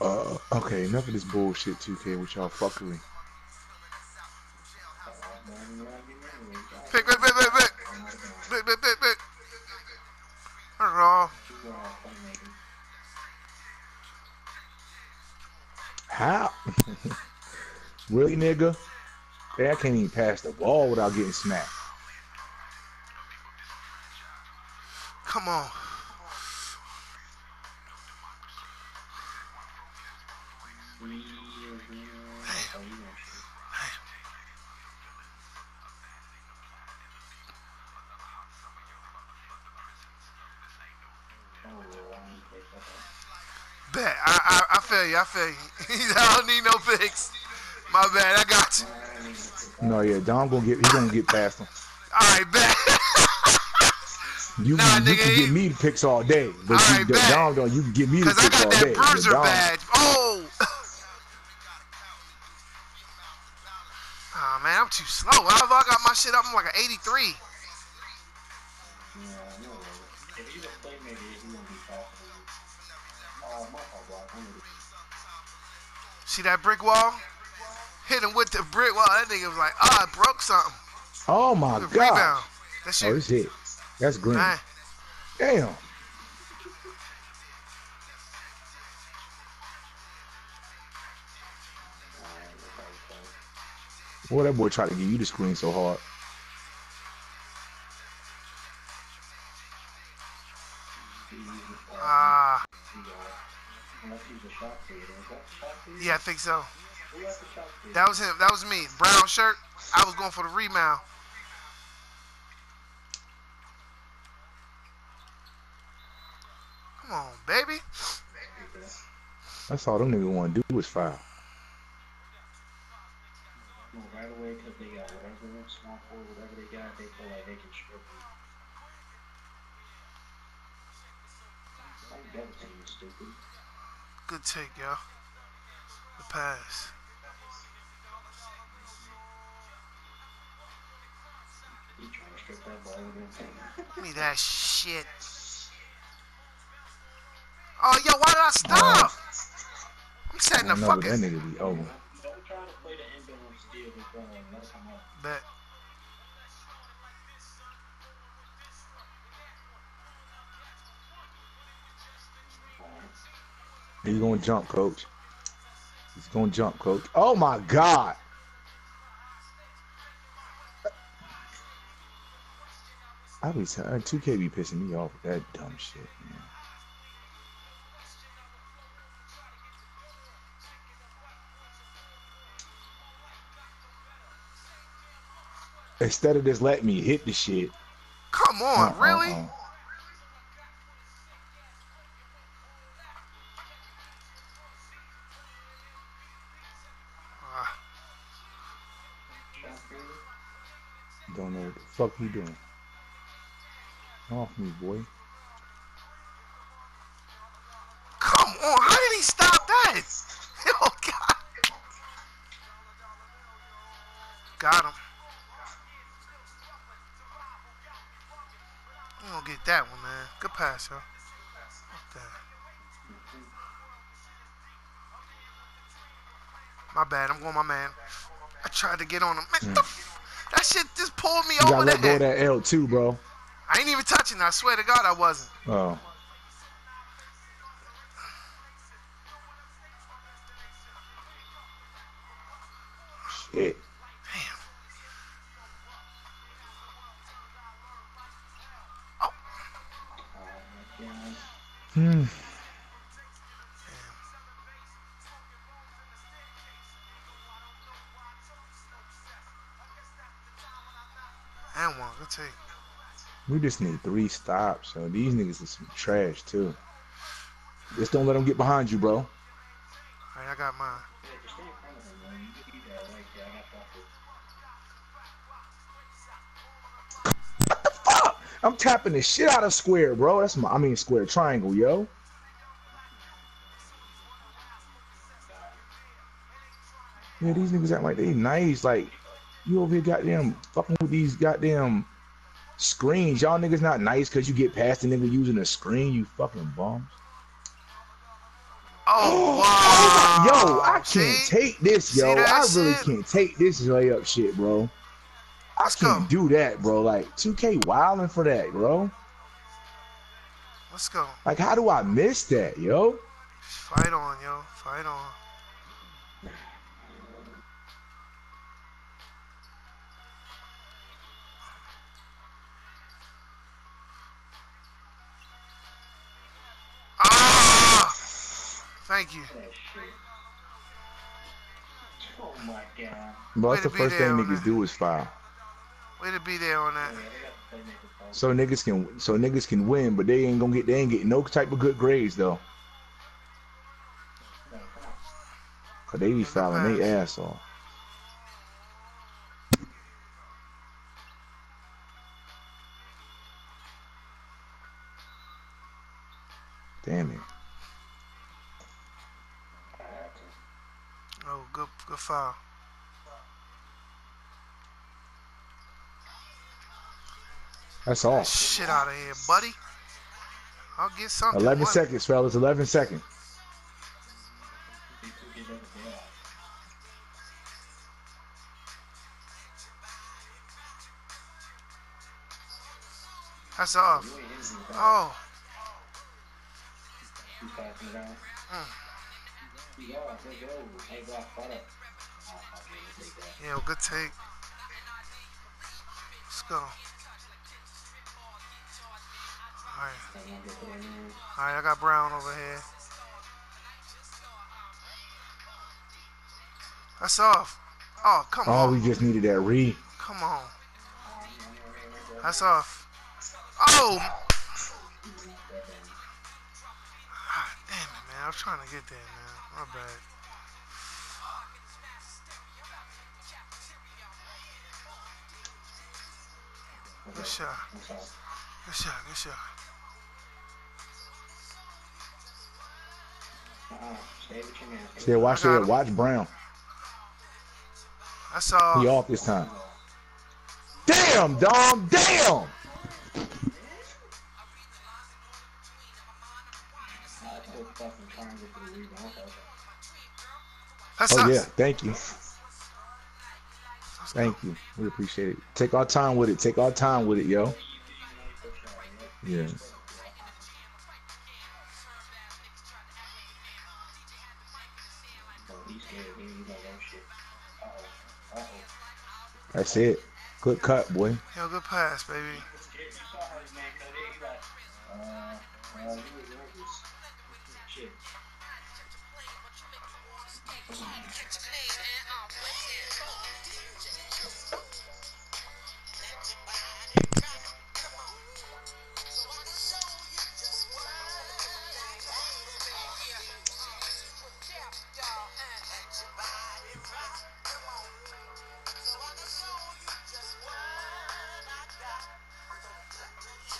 Uh, okay, enough of this bullshit, 2K, with y'all fuckery. Pick, pick, pick, pick, pick. Pick, pick, pick, pick. I don't know. How? really, nigga? Hey, I can't even pass the ball without getting smacked. Come on. Bet. I, I, I feel you. I feel you. I don't need no picks. My bad. I got you. No, yeah, Dom gonna get, he gonna get past him. All right, bet. You, Nah, you nigga, can he- get me the picks all day, but All you, right. Dom don't. You can get me the Because I picks got all that day. bruiser Dom- badge. Too slow. I got my shit up? I'm like an 83. See that brick wall? Hit him with the brick wall. That nigga was like, ah, I broke something. Oh my god! rebound. That Oh, shit. That's green. Damn. Boy, that boy tried to get you the screen so hard. Ah. yeah, I think so. That was him. That was me. Brown shirt. I was going for the rebound. Come on, baby. That's all them niggas want to do is foul. Right away because they got whatever small forward, whatever they got, they feel like they can strip you. Like the team is stupid. Good take, yo. The pass. He trying to strip that ball again. Give me that shit. Oh, yo, why did I stop? I'm setting the know that fucking nigga be over. Bet. He's gonna jump, coach. He's gonna jump, coach. Oh my god. I be telling 2K uh, be pissing me off with that dumb shit, man. Instead of just letting me hit the shit. Come on, uh, uh, really? Don't know what the fuck he doing. Come Off me, boy. come on, how did he stop that? Oh God. Got him. Gonna get that one, man. Good pass, that. My bad. I'm going, my man. I tried to get on him. Man, hmm. f- that shit just pulled me You gotta over let go of that L2, bro. I ain't even touching. I swear to God, I wasn't. Oh. Shit. Hmm. And one. Good take. We just need three stops. So these niggas is some trash too. Just don't let them get behind you, bro. All right, I got mine. I'm tapping the shit out of square, bro. That's my I mean square triangle, yo. Yeah, these niggas act like they nice. Like you over here goddamn fucking with these goddamn screens. Y'all niggas not nice because you get past the nigga using a screen, you fucking bums. Oh, wow. Yo, I can't See? take this, yo. I really shit? can't take this layup shit, bro. I Let's can't go. do that, bro. Like 2K wilding for that, bro. Let's go. Like, how do I miss that, yo? Fight on, yo. Fight on. Ah! Thank you. Oh my god. Bro, Way that's the first thing niggas do is foul. Way to be there on that. Yeah, they got the playmaker phone. So niggas can, so niggas can win, but they ain't gonna get, they ain't getting no type of good grades though, No, come on. cause they be fouling they ass off. Damn it. I had to. Oh, good, good foul. That's all. Shit out of here, buddy. I'll get something. 11 One- seconds, fellas. 11 seconds. People get over there. That's off. You ain't hitting me, Oh, You passing it out. Mm. Yeah, let's go. Hey, Glock, fight up. Fuck it, let's take that. yeah, good take. Let's go. Alright, I want to put in there. alright, I got Brown over here. That's off. Oh, come Oh, on. we just needed that re. Come on. Oh, I'm on there, right there. That's off. Oh! Ah, damn it, man. I was trying to get there, man. My bad. Good shot. Good shot. Good shot. Stay with your man. Said, watch I that. Watch Brown. That's all. He off this time. Damn, Dom. Damn. I was fucking trying to get to the rebound. Okay. That's Oh us. yeah. Thank you. Thank you. We appreciate it. Take our time with it. Take our time with it, yo. Yeah. That's it. Good cut, boy. Yo, good pass, baby.